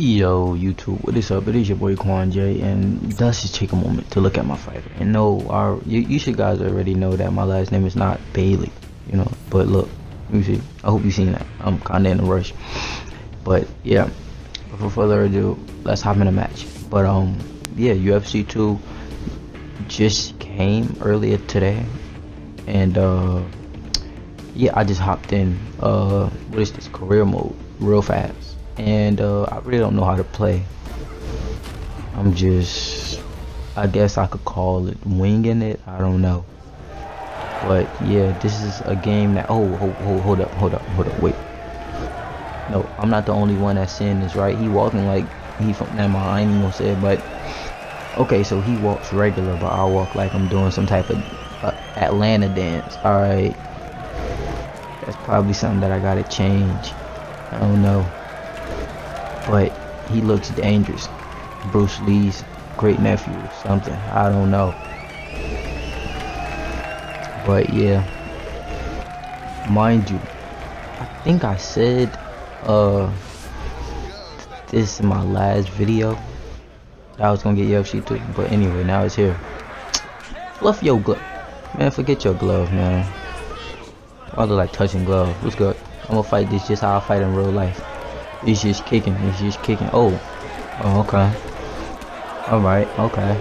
Yo, YouTube, what is up? It is your boy Quan J, and let's just take a moment to look at my fighter. And no, our you, you should guys already know that my last name is not Bailey, you know. But look, you see, I hope you seen that. I'm kinda in a rush, but yeah. Without further ado, let's hop in a match. But um, yeah, UFC 2 just came earlier today, and uh, yeah, I just hopped in. Uh, what is this career mode? Real fast and uh, I really don't know how to play. I'm just, I guess I could call it winging it. I don't know. But yeah, this is a game that. Oh, hold, hold, hold up, hold up, hold up. Wait. No, I'm not the only one that's saying this, right? He walking like he from. Never mind, I ain't even gonna say it, but okay. So he walks regular, but I walk like I'm doing some type of uh, Atlanta dance. All right. That's probably something that I gotta change. I don't know but he looks dangerous. Bruce Lee's great nephew or something. I don't know. But yeah. Mind you, I think I said uh this is my last video. I was gonna get UFC 2, but anyway, now it's here. Fluff your glove. Man, forget your glove, man. I look like touching glove. What's good? I'm gonna fight this just how I fight in real life. He's just kicking. He's just kicking. Oh. Oh, okay. Alright, okay.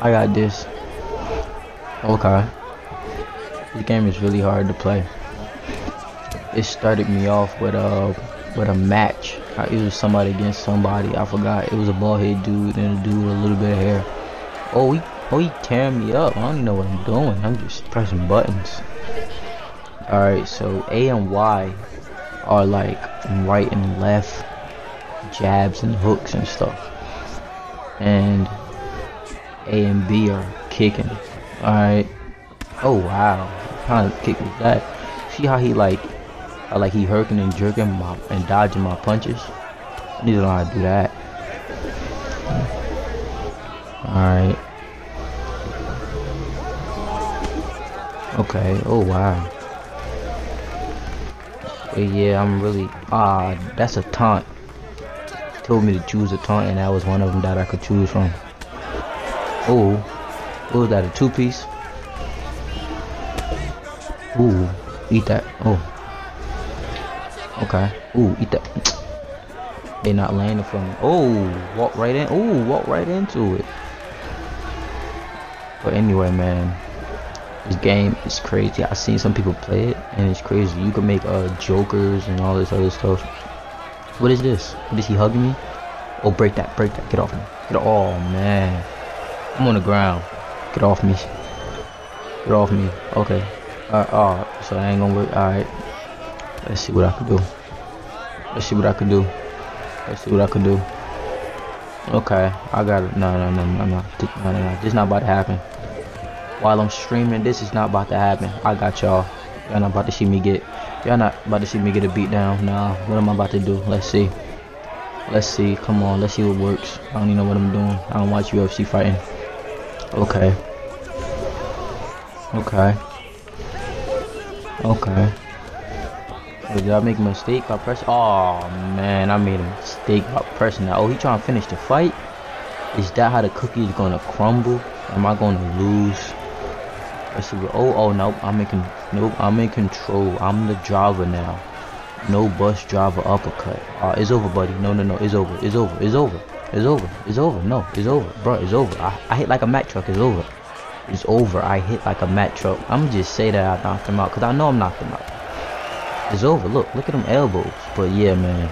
I got this. Okay. This game is really hard to play. It started me off with a with a match. It was somebody against somebody. I forgot. It was a bald head dude and a dude with a little bit of hair. Oh, he oh he tearing me up. I don't even know what I'm doing. I'm just pressing buttons. Alright, so A and Y are like right and left jabs and hooks and stuff. And A and B are kicking. Alright. Oh wow. Kind of kick that? See how he like how like he hurking and jerking my and dodging my punches? I need to know how to do that. Alright. Okay, oh wow. But yeah, I'm really ah, that's a taunt. Told me to choose a taunt, and that was one of them that I could choose from. Oh, what was that? A two piece? Ooh, eat that. Oh, okay. Ooh, eat that. They not landing for me. Oh, walk right in. Ooh, walk right into it. But anyway, man. This game is crazy. I've seen some people play it, and it's crazy. You can make uh, jokers and all this other stuff. What is this? What is he hugging me? Oh, break that, break that. Get off me. Get off. Oh, man. I'm on the ground. Get off me. Get off me. Okay. Alright, oh, so I ain't gonna work. Alright. Let's see what I can do. Let's see what I can do. Let's see what I can do. Okay, I got it. No, no, no, no, no, no, no, no. This not about to happen while I'm streaming. This is not about to happen. I got y'all. Y'all not about to see me get. Y'all not about to see me get a beat down. Nah. What am I about to do? Let's see. Let's see. Come on. Let's see what works. I don't even know what I'm doing. I don't watch UFC fighting. Okay. Okay. Okay. did I make a mistake by pressing? Oh man, I made a mistake by pressing that. Oh, he trying to finish the fight? Is that how the cookie is gonna crumble? Am I gonna lose? Let's see. Oh, oh, nope. I'm in. Nope. I'm in control. I'm the driver now. No bus driver uppercut. Uh, it's over, buddy. No, no, no. It's over. It's over. It's over. It's over. It's over. No, it's over, bro. It's over. I, I hit like a Mack truck. It's over. It's over. I hit like a Mack truck. I'm just say that I knocked him out, cause I know I'm knocked him out. It's over. Look, look at them elbows. But yeah, man.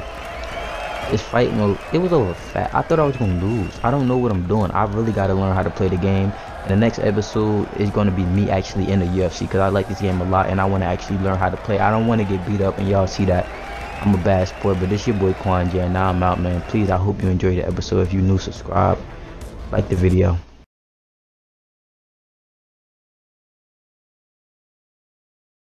This fight mode, it was over fat. I thought I was gonna lose. I don't know what I'm doing. I really gotta learn how to play the game the next episode is going to be me actually in the UFC because I like this game a lot and I want to actually learn how to play. I don't want to get beat up and y'all see that I'm a bad sport. But this your boy J and now I'm out, man. Please, I hope you enjoyed the episode. If you're new, subscribe, like the video.